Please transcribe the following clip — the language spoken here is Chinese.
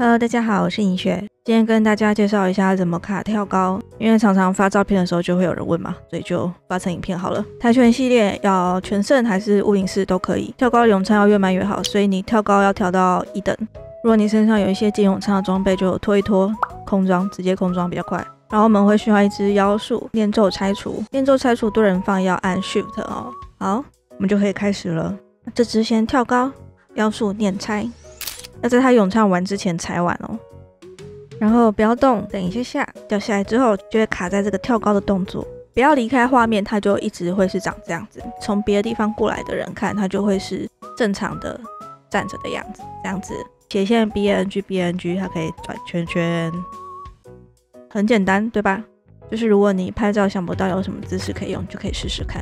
Hello，大家好，我是尹雪。今天跟大家介绍一下怎么卡跳高，因为常常发照片的时候就会有人问嘛，所以就发成影片好了。跆拳系列要全胜还是物影式都可以，跳高永昌要越慢越好，所以你跳高要调到一等。如果你身上有一些金永昌的装备，就拖一拖空装，直接空装比较快。然后我们会需要一只妖术念咒拆除，念咒拆除多人放要按 Shift 哦。好，我们就可以开始了。这只先跳高，妖术念拆。要在他咏唱完之前踩完哦，然后不要动，等一下下掉下来之后就会卡在这个跳高的动作，不要离开画面，它就一直会是长这样子。从别的地方过来的人看，它就会是正常的站着的样子，这样子斜线 B N G B N G，它可以转圈圈，很简单，对吧？就是如果你拍照想不到有什么姿势可以用，就可以试试看。